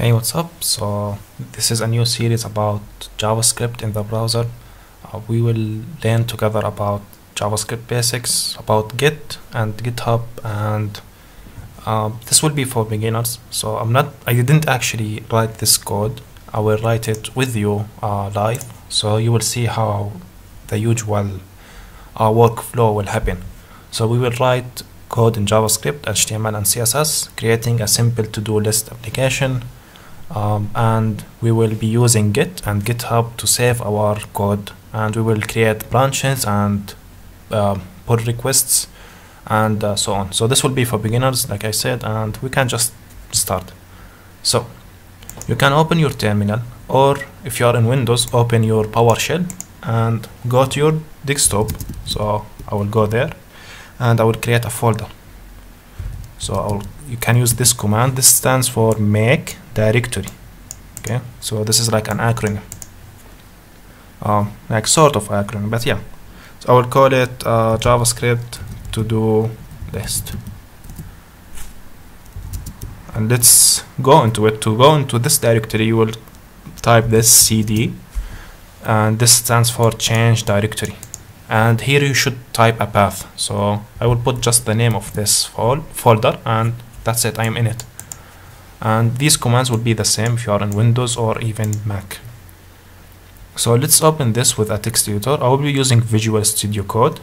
Hey, what's up? So, this is a new series about JavaScript in the browser. Uh, we will learn together about JavaScript basics, about Git and GitHub, and uh, this will be for beginners. So, I'm not, I didn't actually write this code. I will write it with you uh, live, so you will see how the usual uh, workflow will happen. So, we will write code in JavaScript, HTML, and CSS, creating a simple to-do list application um, and we will be using git and github to save our code. And we will create branches and uh, pull requests and uh, so on. So this will be for beginners like i said and we can just start. So you can open your terminal or if you are in windows open your powershell and go to your desktop. So i will go there and i will create a folder. So I'll, you can use this command. This stands for make directory. Okay so this is like an acronym. Um, like sort of acronym but yeah. So I will call it uh, JavaScript to do list. And let's go into it. To go into this directory you will type this cd and this stands for change directory. And here you should type a path. So I will put just the name of this fol folder and that's it. I'm in it and these commands will be the same if you are in Windows or even Mac so let's open this with a text editor I will be using Visual Studio Code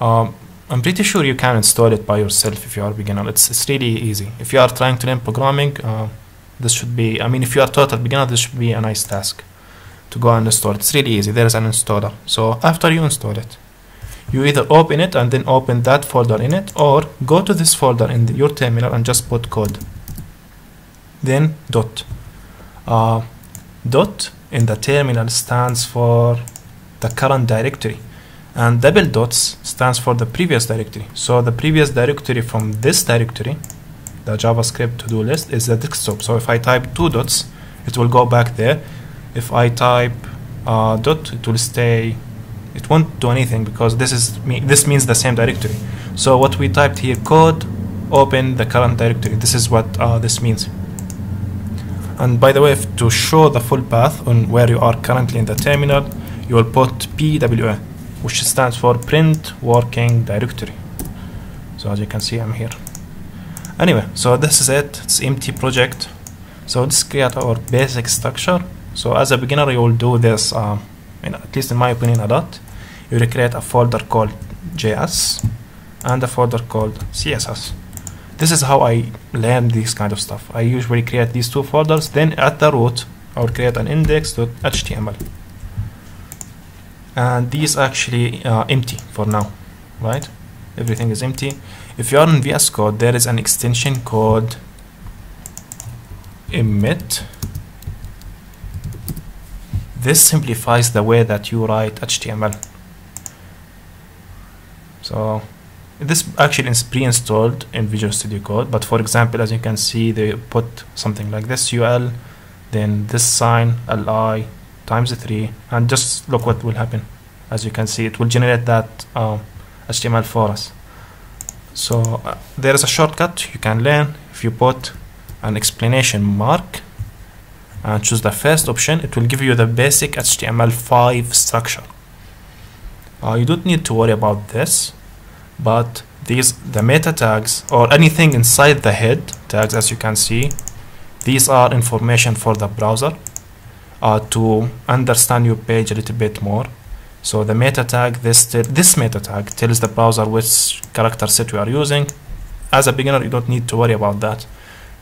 um, I'm pretty sure you can install it by yourself if you are a beginner it's, it's really easy if you are trying to learn programming uh, this should be I mean if you are total beginner this should be a nice task to go and install it. It's really easy. There is an installer. So after you install it, you either open it and then open that folder in it or go to this folder in the, your terminal and just put code. Then dot. Uh, dot in the terminal stands for the current directory and double dots stands for the previous directory. So the previous directory from this directory, the JavaScript to-do list is the desktop. So if I type two dots, it will go back there if I type uh, dot it will stay it won't do anything because this is me this means the same directory so what we typed here code open the current directory this is what uh, this means and by the way if to show the full path on where you are currently in the terminal you will put PWD which stands for print working directory. So as you can see I'm here. Anyway so this is it. It's empty project. So let's create our basic structure. So as a beginner, you will do this, uh, in, at least in my opinion, a lot. You will create a folder called JS and a folder called CSS. This is how I learn this kind of stuff. I usually create these two folders, then at the root, I will create an index.html. And these actually uh, empty for now, right? Everything is empty. If you are in VS Code, there is an extension called Emmet this simplifies the way that you write HTML. So this actually is pre-installed in Visual Studio Code, but for example, as you can see, they put something like this UL, then this sign li times 3, and just look what will happen. As you can see, it will generate that uh, HTML for us. So uh, there is a shortcut you can learn if you put an explanation mark and choose the first option it will give you the basic HTML5 structure uh, you don't need to worry about this but these the meta tags or anything inside the head tags as you can see these are information for the browser uh, to understand your page a little bit more. So the meta tag this this meta tag tells the browser which character set we are using. As a beginner you don't need to worry about that.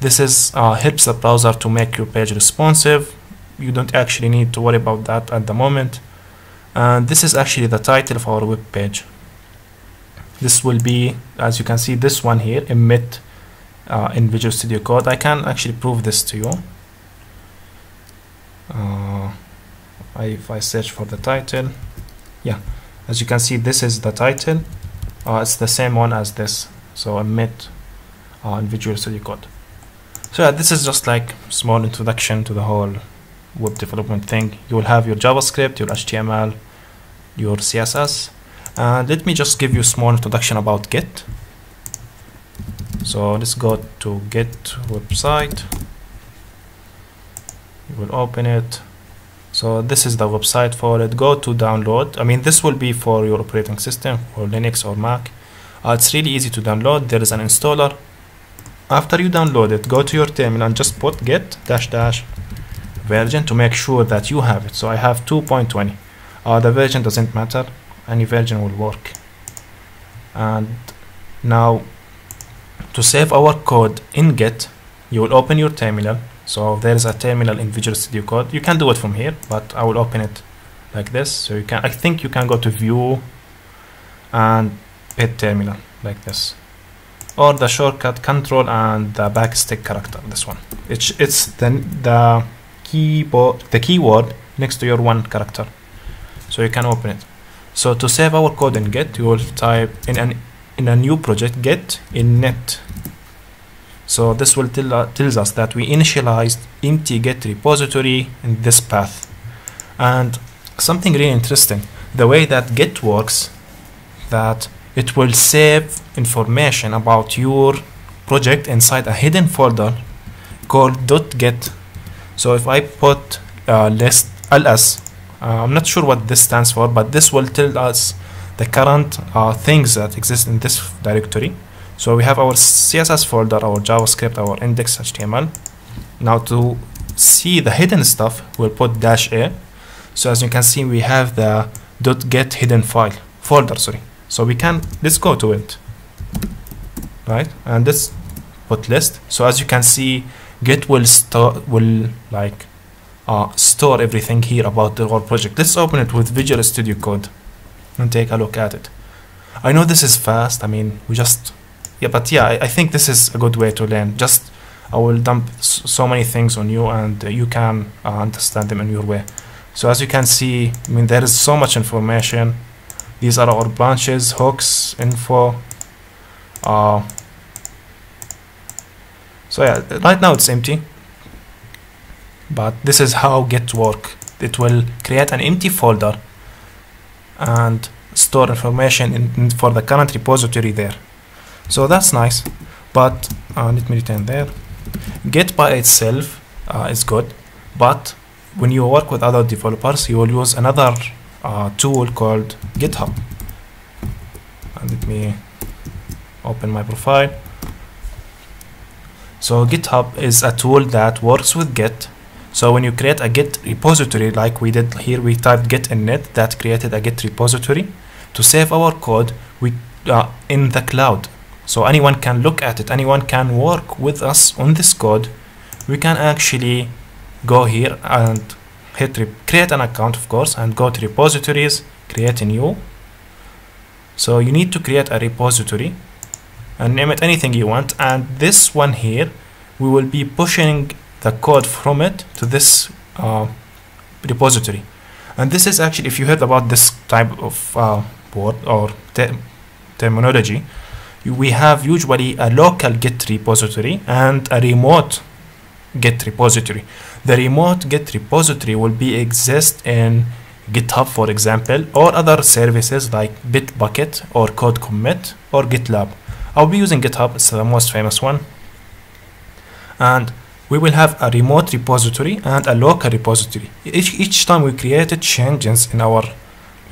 This is uh, helps the browser to make your page responsive. You don't actually need to worry about that at the moment. And this is actually the title of our web page this will be as you can see this one here Emmet uh, in Visual Studio Code I can actually prove this to you uh, if I search for the title yeah as you can see this is the title uh, it's the same one as this so Emmet uh, in Visual Studio Code so yeah, this is just like small introduction to the whole web development thing. You will have your JavaScript, your HTML, your CSS. And let me just give you a small introduction about Git. So let's go to Git website. You will open it. So this is the website for it. Go to download. I mean this will be for your operating system or Linux or Mac. Uh, it's really easy to download. There is an installer. After you download it go to your terminal and just put git dash dash version to make sure that you have it. So I have 2.20 uh, the version doesn't matter any version will work. And now to save our code in Git you will open your terminal. So there is a terminal in Visual Studio Code. You can do it from here but I will open it like this. So you can I think you can go to view and hit terminal like this. Or the shortcut control and the backtick character this one. It's it's the the keyboard the keyword next to your one character. So you can open it so to save our code in git you will type in an in a new project git init so this will tell uh, tells us that we initialized empty git repository in this path. And something really interesting the way that git works that it will save information about your project inside a hidden folder called .git so if I put uh, list ls uh, I'm not sure what this stands for but this will tell us the current uh, things that exist in this directory. So we have our css folder our javascript our index html now to see the hidden stuff we'll put dash a. So as you can see we have the dot .git hidden file folder sorry. So we can let's go to it right? And this put list. So as you can see git will store will like uh, store everything here about the whole project. Let's open it with visual studio code and take a look at it. I know this is fast i mean we just yeah but yeah i, I think this is a good way to learn. Just i will dump so many things on you and uh, you can uh, understand them in your way. So as you can see i mean there is so much information. These are our branches hooks info uh, so yeah right now it's empty but this is how git work it will create an empty folder and store information in, in for the current repository there so that's nice but uh, let me return there git by itself uh, is good but when you work with other developers you will use another uh, tool called GitHub. And let me open my profile. So GitHub is a tool that works with Git. So when you create a Git repository like we did here, we typed git init that created a Git repository. To save our code we uh, in the cloud. So anyone can look at it, anyone can work with us on this code. We can actually go here and hit create an account of course and go to repositories create a new so you need to create a repository and name it anything you want and this one here we will be pushing the code from it to this uh, repository. And this is actually if you heard about this type of uh, word or te terminology we have usually a local git repository and a remote git repository. The remote git repository will be exist in github for example or other services like bitbucket or code commit or gitlab. I'll be using github it's the most famous one. And we will have a remote repository and a local repository. Each, each time we create changes in our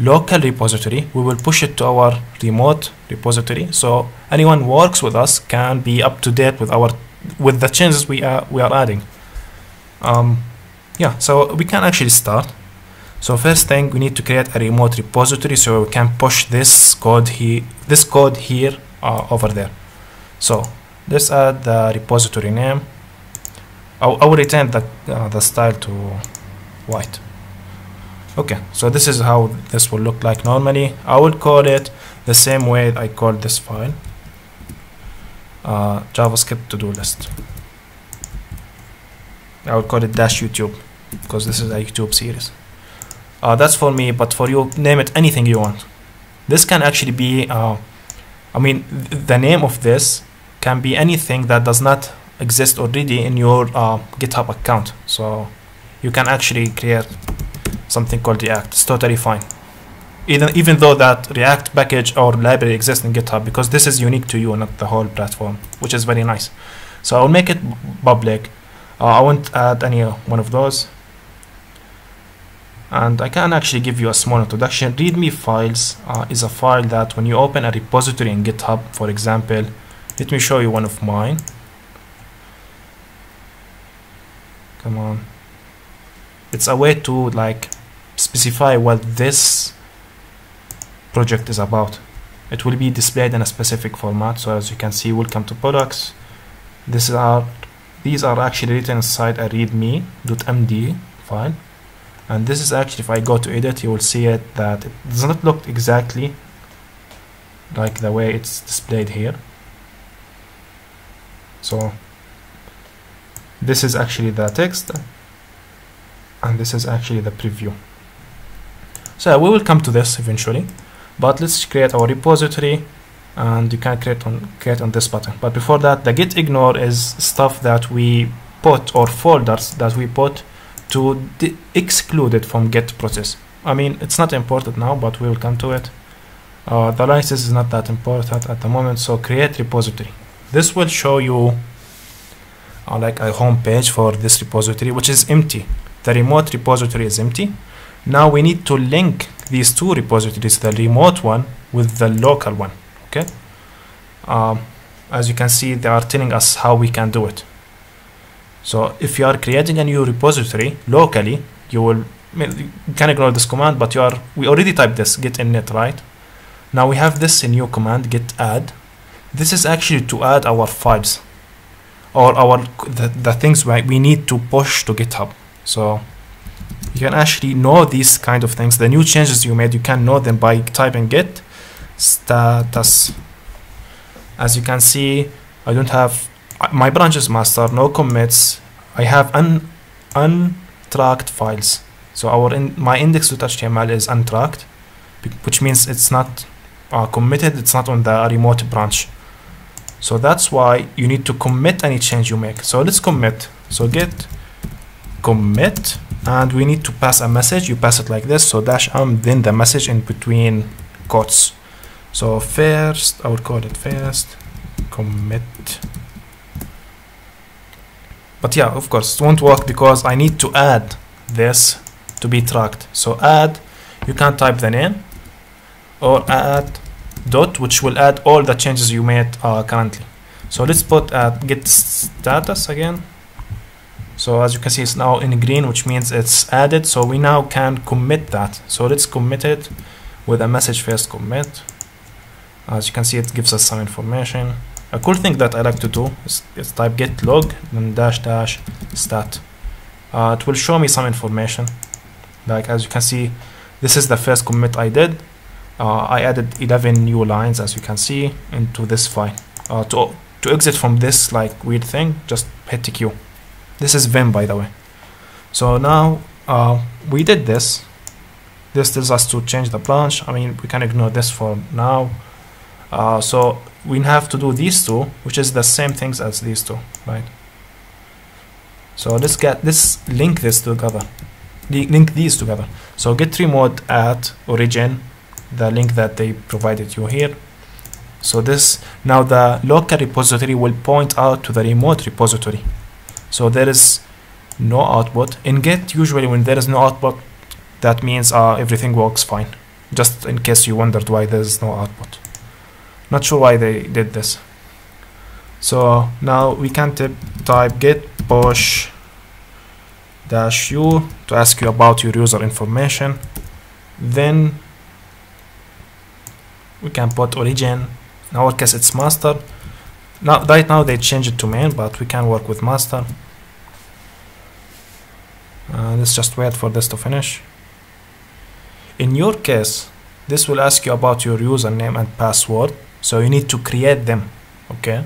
local repository we will push it to our remote repository. So anyone works with us can be up to date with our with the changes we are we are adding. Um, yeah so we can actually start. So first thing we need to create a remote repository so we can push this code here this code here uh, over there. So let's add the repository name I, will return the, uh, the style to white okay so this is how this will look like normally I would call it the same way I called this file uh, JavaScript to-do list I would call it dash YouTube because this is a YouTube series. Uh, that's for me, but for you, name it anything you want. This can actually be, uh, I mean, th the name of this can be anything that does not exist already in your uh, GitHub account. So you can actually create something called React. It's totally fine. Even, even though that React package or library exists in GitHub because this is unique to you, not the whole platform, which is very nice. So I'll make it public uh, I won't add any one of those and I can actually give you a small introduction readme files uh, is a file that when you open a repository in github for example let me show you one of mine come on. It's a way to like specify what this project is about. It will be displayed in a specific format so as you can see welcome to products. This are these are actually written inside a readme.md file. And this is actually if I go to edit you will see it that it does not look exactly like the way it's displayed here. So this is actually the text and this is actually the preview. So we will come to this eventually but let's create our repository and you can create on create on this button. But before that the git ignore is stuff that we put or folders that we put to exclude it from git process. I mean it's not important now but we will come to it. Uh, the license is not that important at the moment so create repository. This will show you like a home page for this repository which is empty. The remote repository is empty. Now we need to link these two repositories the remote one with the local one okay? Um, as you can see they are telling us how we can do it. So if you are creating a new repository locally you will you can ignore this command but you are we already typed this git init right? Now we have this new command git add. This is actually to add our files or our the, the things we need to push to github. So you can actually know these kind of things. The new changes you made you can know them by typing git status. As you can see I don't have my branches master no commits. I have un untracked files. So our in my index.html is untracked which means it's not uh, committed it's not on the remote branch so that's why you need to commit any change you make. So let's commit. So git commit and we need to pass a message. You pass it like this. So dash um then the message in between quotes. So first I would call it first commit. But yeah of course it won't work because I need to add this to be tracked. So add you can type the name or add dot which will add all the changes you made uh, currently. So let's put uh, git status again. So as you can see it's now in green which means it's added. So we now can commit that. So let's commit it with a message first commit. As you can see it gives us some information. A cool thing that I like to do is, is type git log and dash dash stat uh, it will show me some information. Like as you can see this is the first commit I did uh, I added 11 new lines as you can see into this file. Uh, to, to exit from this like weird thing just hit Q. This is Vim by the way. So now uh, we did this. This tells us to change the branch. I mean we can ignore this for now. Uh, so we have to do these two which is the same things as these two right? So let's get let's link this together. Link these together. So git remote add origin the link that they provided you here. So this now the local repository will point out to the remote repository. So there is no output. In git usually when there is no output that means uh, everything works fine. Just in case you wondered why there is no output. Not sure why they did this. So now we can type git push dash u to ask you about your user information. Then we can put origin in our case it's master. Now right now they changed it to main but we can work with master. Uh, let's just wait for this to finish. In your case this will ask you about your username and password so you need to create them okay?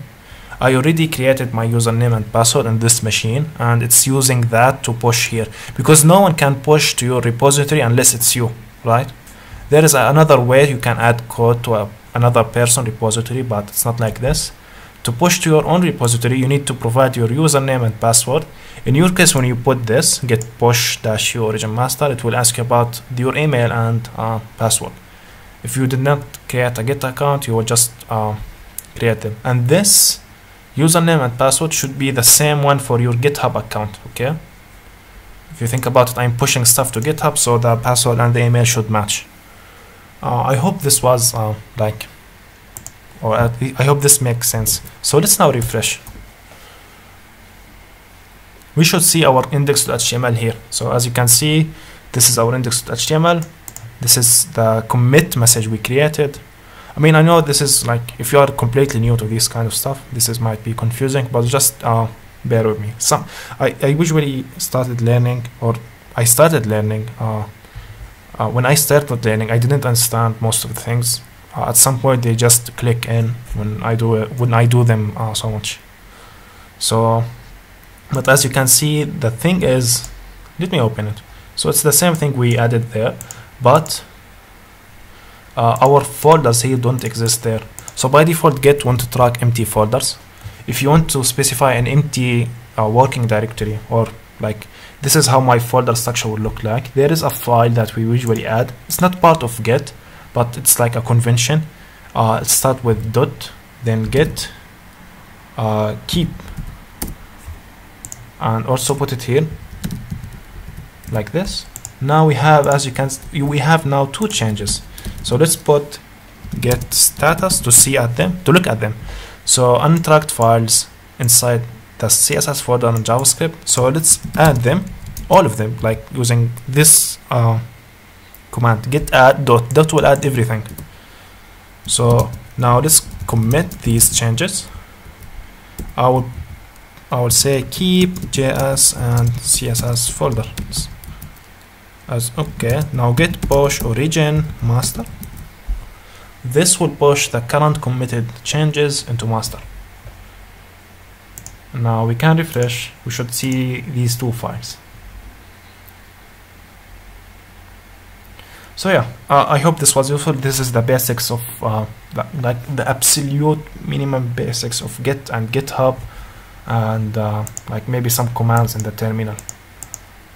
I already created my username and password in this machine and it's using that to push here. Because no one can push to your repository unless it's you right there is another way you can add code to a, another person repository but it's not like this. To push to your own repository you need to provide your username and password. In your case when you put this git push dash u origin master it will ask you about your email and uh, password. If you did not create a git account you will just uh, create them. And this username and password should be the same one for your github account okay? If you think about it I'm pushing stuff to github so the password and the email should match uh, I hope this was uh, like or I hope this makes sense. So let's now refresh. We should see our index.html here. So as you can see this is our index.html this is the commit message we created. I mean I know this is like if you are completely new to this kind of stuff this is might be confusing but just uh, bear with me. Some I, I usually started learning or I started learning uh, uh, when I started learning I didn't understand most of the things. Uh, at some point they just click in when I do it when I do them uh, so much. So but as you can see the thing is let me open it. So it's the same thing we added there but uh, our folders here don't exist there. So by default git want to track empty folders. If you want to specify an empty uh, working directory or like this is how my folder structure will look like. There is a file that we usually add. It's not part of git but it's like a convention. Uh, start with dot then git uh, keep. And also put it here like this. Now we have as you can we have now two changes. So let's put git status to see at them to look at them. So untracked files inside the css folder in javascript so let's add them all of them like using this uh, command git add dot dot will add everything. So now let's commit these changes. I will I will say keep JS and CSS folders. As okay now git push origin master. This will push the current committed changes into master now we can refresh. We should see these two files. So yeah uh, I hope this was useful. This is the basics of uh, the, like the absolute minimum basics of git and github and uh, like maybe some commands in the terminal.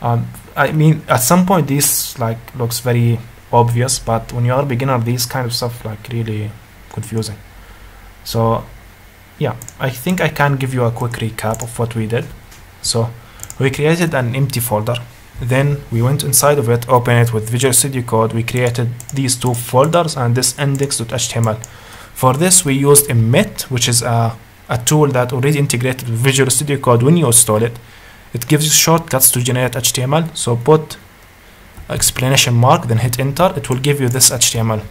Um, I mean at some point this like looks very obvious but when you are a beginner these kind of stuff like really confusing. So yeah I think I can give you a quick recap of what we did. So we created an empty folder. Then we went inside of it open it with Visual Studio Code. We created these two folders and this index.html for this we used emmet which is a, a tool that already integrated with Visual Studio Code. When you install it it gives you shortcuts to generate HTML so put explanation mark then hit enter. It will give you this HTML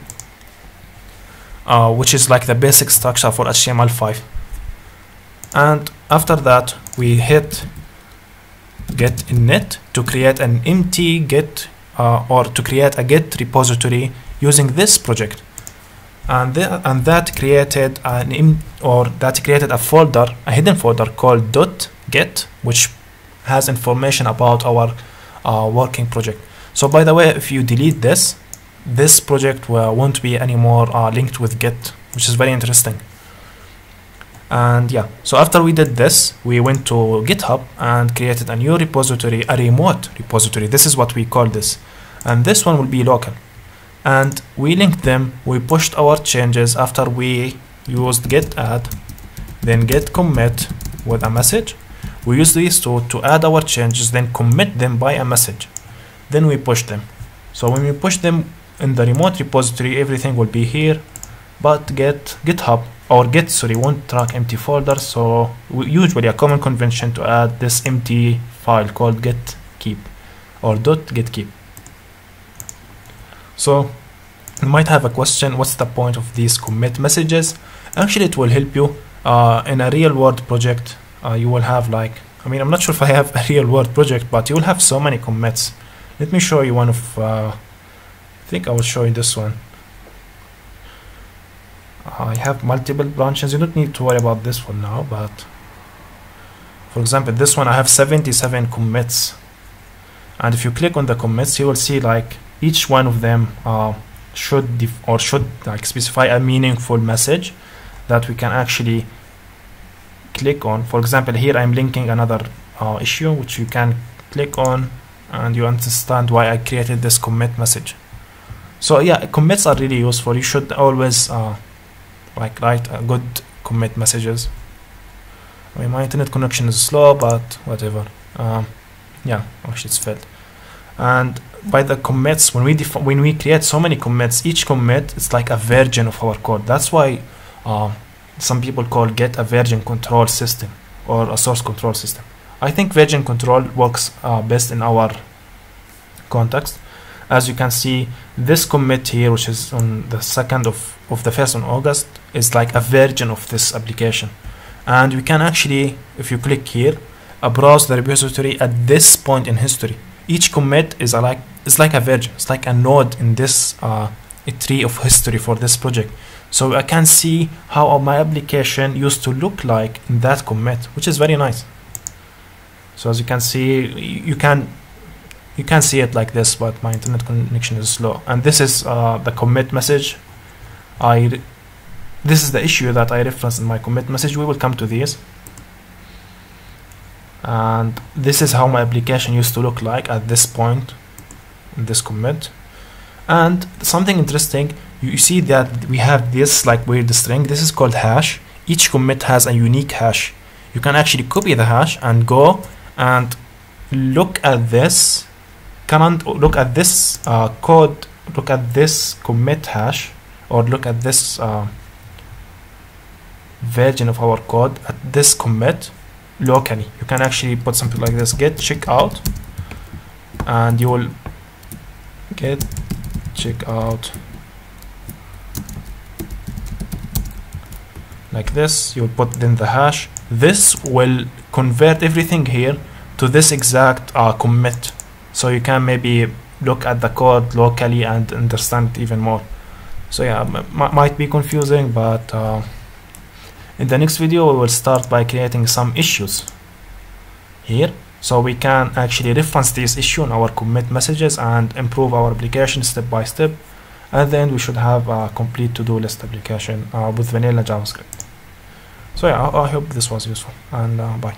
uh, which is like the basic structure for HTML5 and after that we hit git init to create an empty git uh, or to create a git repository using this project. And, th and that created an im or that created a folder a hidden folder called dot git which has information about our uh, working project. So by the way if you delete this this project won't be anymore uh, linked with git which is very interesting and yeah so after we did this we went to github and created a new repository a remote repository. This is what we call this. And this one will be local. And we linked them we pushed our changes after we used git add then git commit with a message. We use these two to add our changes then commit them by a message. Then we push them. So when we push them in the remote repository everything will be here but git github or git sorry won't track empty folders so usually a common convention to add this empty file called git keep or dot git keep. So you might have a question what's the point of these commit messages? Actually it will help you uh, in a real world project uh, you will have like I mean I'm not sure if I have a real world project but you will have so many commits. Let me show you one of uh, I think I will show you this one I have multiple branches. You don't need to worry about this one now but for example this one I have 77 commits. And if you click on the commits you will see like each one of them uh, should or should like specify a meaningful message that we can actually click on. For example here I'm linking another uh, issue which you can click on and you understand why I created this commit message. So yeah commits are really useful. You should always uh, like write a good commit messages. I mean my internet connection is slow but whatever. Um, yeah actually it's failed. And by the commits when we when we create so many commits each commit is like a version of our code. That's why uh, some people call git a version control system or a source control system. I think version control works uh, best in our context. As you can see this commit here which is on the second of of the first on august is like a version of this application. And we can actually if you click here browse the repository at this point in history. Each commit is like it's like a version it's like a node in this uh, tree of history for this project. So I can see how my application used to look like in that commit which is very nice. So as you can see you can you can see it like this but my internet connection is slow. And this is uh, the commit message. I this is the issue that I referenced in my commit message. We will come to this. And this is how my application used to look like at this point in this commit. And something interesting you see that we have this like weird string. This is called hash. Each commit has a unique hash. You can actually copy the hash and go and look at this current look at this uh, code look at this commit hash or look at this uh, version of our code at this commit. Locally. You can actually put something like this. Git check out. And you will git check out. Like this. You'll put in the hash. This will convert everything here to this exact uh, commit. So you can maybe look at the code locally and understand it even more. So yeah might be confusing but uh, in the next video we will start by creating some issues here. So we can actually reference this issue in our commit messages and improve our application step by step. And then we should have a complete to-do list application uh, with vanilla JavaScript. So yeah I, I, hope this was useful and uh, bye